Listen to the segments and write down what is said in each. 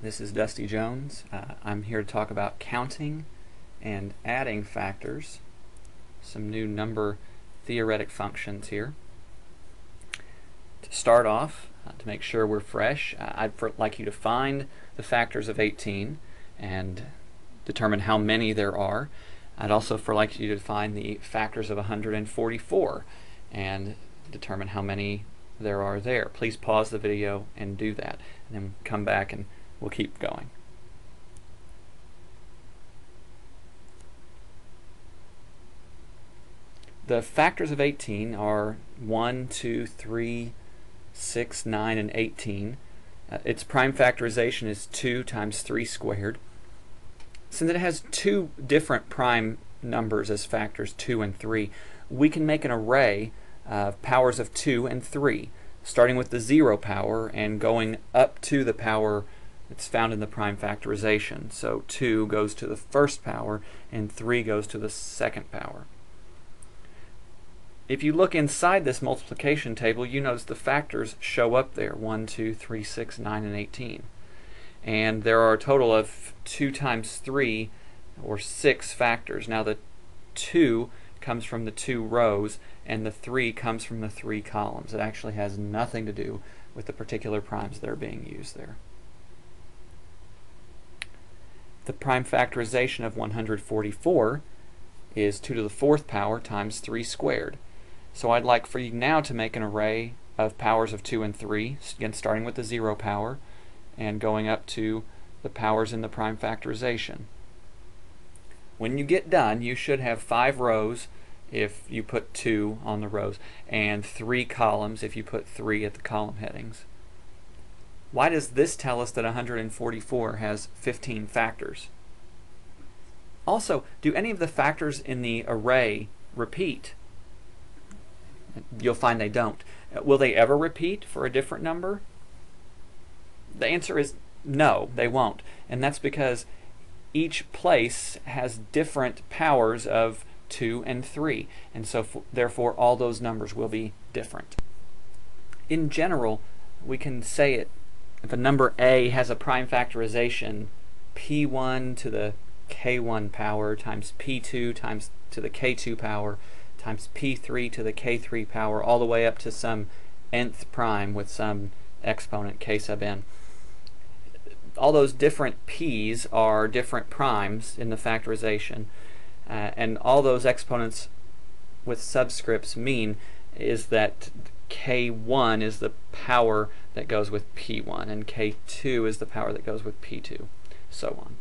This is Dusty Jones. Uh, I'm here to talk about counting and adding factors, some new number theoretic functions here. To start off, uh, to make sure we're fresh, uh, I'd like you to find the factors of 18 and determine how many there are. I'd also for like you to find the factors of 144 and determine how many there are there. Please pause the video and do that and then come back and we'll keep going. The factors of 18 are 1, 2, 3, 6, 9, and 18. Uh, its prime factorization is 2 times 3 squared. Since it has two different prime numbers as factors 2 and 3, we can make an array of powers of 2 and 3, starting with the 0 power and going up to the power it's found in the prime factorization. So 2 goes to the first power and 3 goes to the second power. If you look inside this multiplication table, you notice the factors show up there, 1, 2, 3, 6, 9, and 18. And there are a total of 2 times 3, or 6 factors. Now the 2 comes from the two rows, and the 3 comes from the three columns. It actually has nothing to do with the particular primes that are being used there the prime factorization of 144 is 2 to the fourth power times 3 squared. So I'd like for you now to make an array of powers of 2 and 3, again starting with the 0 power and going up to the powers in the prime factorization. When you get done, you should have 5 rows if you put 2 on the rows and 3 columns if you put 3 at the column headings. Why does this tell us that 144 has 15 factors? Also, do any of the factors in the array repeat? You'll find they don't. Will they ever repeat for a different number? The answer is no, they won't. And that's because each place has different powers of 2 and 3. And so therefore all those numbers will be different. In general, we can say it if a number a has a prime factorization p1 to the k1 power times p2 times to the k2 power times p3 to the k3 power all the way up to some nth prime with some exponent k sub n. All those different p's are different primes in the factorization uh, and all those exponents with subscripts mean is that K1 is the power that goes with P1 and K2 is the power that goes with P2, so on.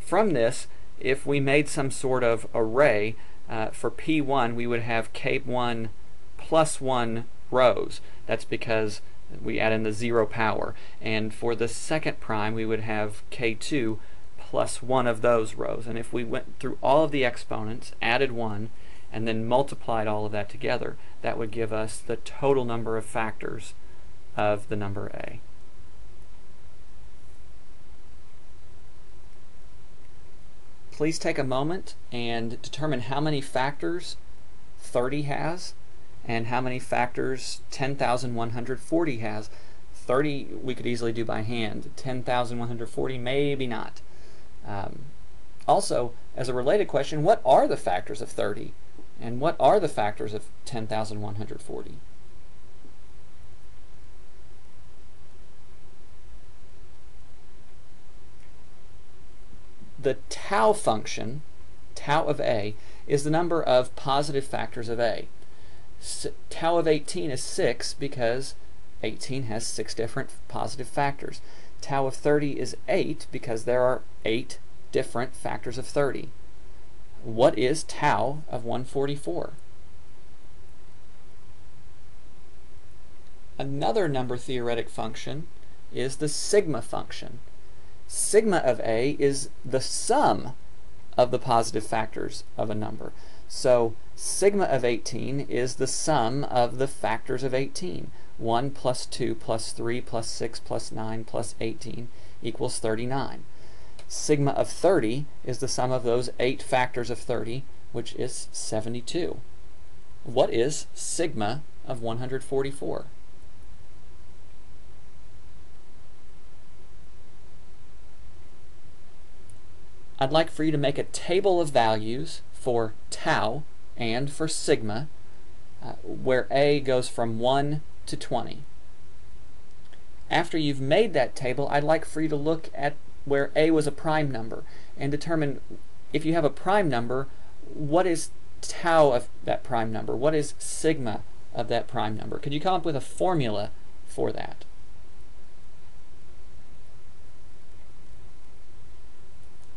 From this, if we made some sort of array uh, for P1, we would have K1 plus 1 rows. That's because we add in the zero power. And for the second prime, we would have K2 plus one of those rows. And if we went through all of the exponents, added one, and then multiplied all of that together, that would give us the total number of factors of the number a. Please take a moment and determine how many factors 30 has and how many factors 10,140 has. 30 we could easily do by hand. 10,140 maybe not. Um, also, as a related question, what are the factors of 30? And what are the factors of 10,140? The tau function, tau of a, is the number of positive factors of a. S tau of 18 is 6 because 18 has 6 different positive factors. Tau of 30 is 8 because there are 8 different factors of 30 what is tau of 144? Another number theoretic function is the sigma function. Sigma of a is the sum of the positive factors of a number. So sigma of 18 is the sum of the factors of 18. 1 plus 2 plus 3 plus 6 plus 9 plus 18 equals 39. Sigma of 30 is the sum of those eight factors of 30, which is 72. What is sigma of 144? I'd like for you to make a table of values for tau and for sigma, uh, where A goes from 1 to 20. After you've made that table, I'd like for you to look at where A was a prime number and determine if you have a prime number, what is tau of that prime number? What is sigma of that prime number? Could you come up with a formula for that?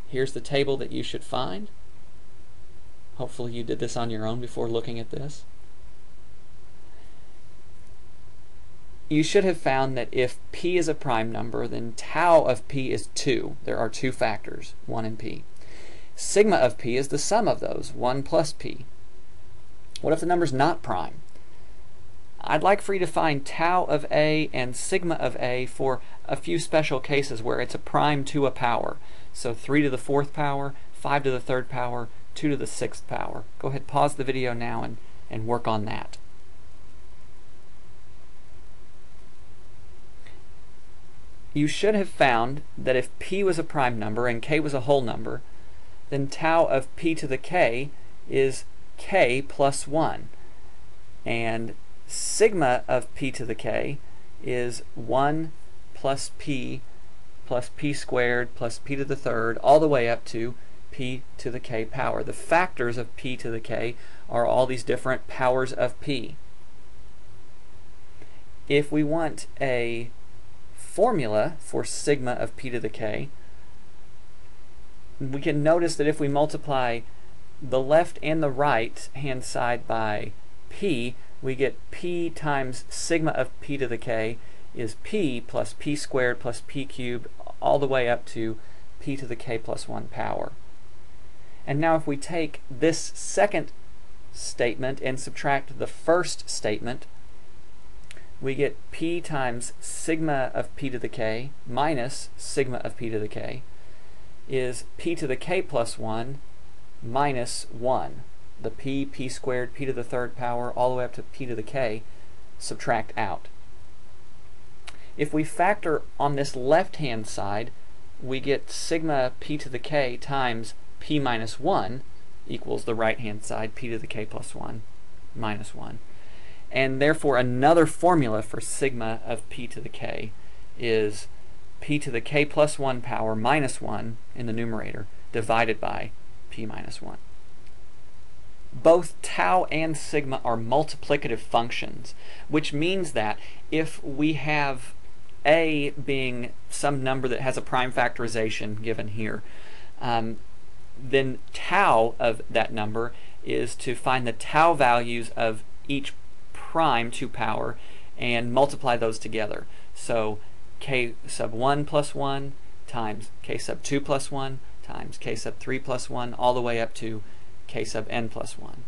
Here's the table that you should find. Hopefully you did this on your own before looking at this. You should have found that if p is a prime number, then tau of p is 2. There are two factors, 1 and p. Sigma of p is the sum of those, 1 plus p. What if the number's not prime? I'd like for you to find tau of a and sigma of a for a few special cases where it's a prime to a power. So 3 to the fourth power, 5 to the third power, 2 to the sixth power. Go ahead, pause the video now and, and work on that. You should have found that if p was a prime number and k was a whole number, then tau of p to the k is k plus 1. And sigma of p to the k is 1 plus p plus p squared plus p to the third all the way up to p to the k power. The factors of p to the k are all these different powers of p. If we want a formula for sigma of p to the k, we can notice that if we multiply the left and the right hand side by p, we get p times sigma of p to the k is p plus p squared plus p cubed all the way up to p to the k plus 1 power. And now if we take this second statement and subtract the first statement, we get p times sigma of p to the k minus sigma of p to the k is p to the k plus 1 minus 1. The p, p squared, p to the third power, all the way up to p to the k, subtract out. If we factor on this left-hand side, we get sigma p to the k times p minus 1 equals the right-hand side, p to the k plus 1 minus 1. And therefore, another formula for sigma of p to the k is p to the k plus 1 power minus 1 in the numerator divided by p minus 1. Both tau and sigma are multiplicative functions, which means that if we have a being some number that has a prime factorization given here, um, then tau of that number is to find the tau values of each prime to power and multiply those together. So k sub 1 plus 1 times k sub 2 plus 1 times k sub 3 plus 1 all the way up to k sub n plus 1.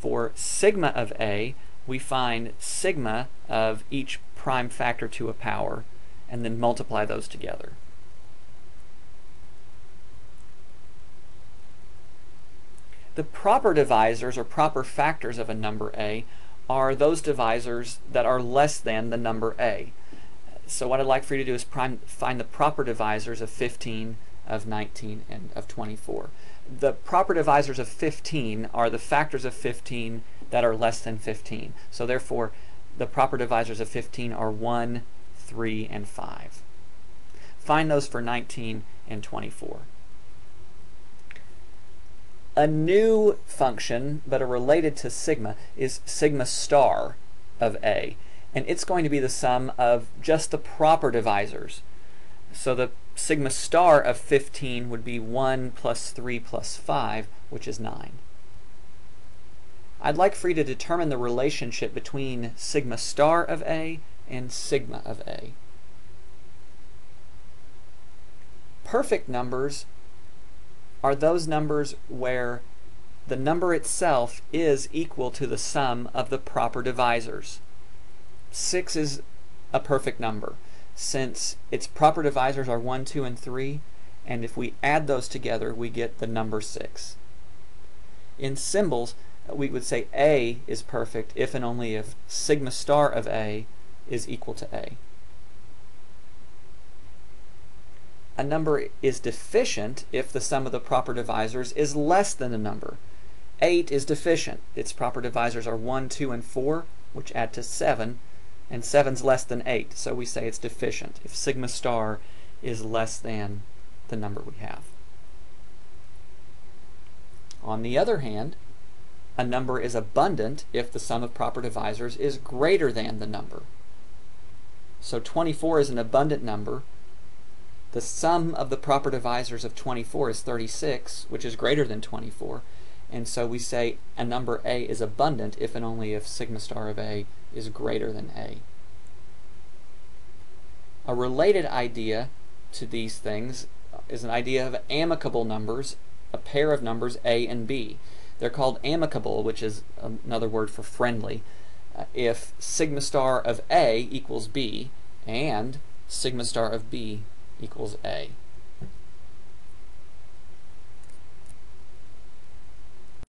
For sigma of a, we find sigma of each prime factor to a power and then multiply those together. The proper divisors or proper factors of a number a are those divisors that are less than the number a. So what I'd like for you to do is prime, find the proper divisors of 15, of 19, and of 24. The proper divisors of 15 are the factors of 15 that are less than 15. So therefore, the proper divisors of 15 are 1, 3, and 5. Find those for 19 and 24. A new function, but a related to sigma, is sigma star of A. And it's going to be the sum of just the proper divisors. So the sigma star of 15 would be 1 plus 3 plus 5, which is 9. I'd like for you to determine the relationship between sigma star of A and sigma of A. Perfect numbers are those numbers where the number itself is equal to the sum of the proper divisors. 6 is a perfect number since its proper divisors are 1, 2, and 3, and if we add those together, we get the number 6. In symbols, we would say A is perfect if and only if sigma star of A is equal to A. a number is deficient if the sum of the proper divisors is less than a number. 8 is deficient. Its proper divisors are 1, 2, and 4, which add to 7, and 7 is less than 8, so we say it's deficient if sigma star is less than the number we have. On the other hand, a number is abundant if the sum of proper divisors is greater than the number. So 24 is an abundant number. The sum of the proper divisors of 24 is 36, which is greater than 24. And so we say a number A is abundant if and only if sigma star of A is greater than A. A related idea to these things is an idea of amicable numbers, a pair of numbers A and B. They're called amicable, which is another word for friendly, uh, if sigma star of A equals B and sigma star of B equals A.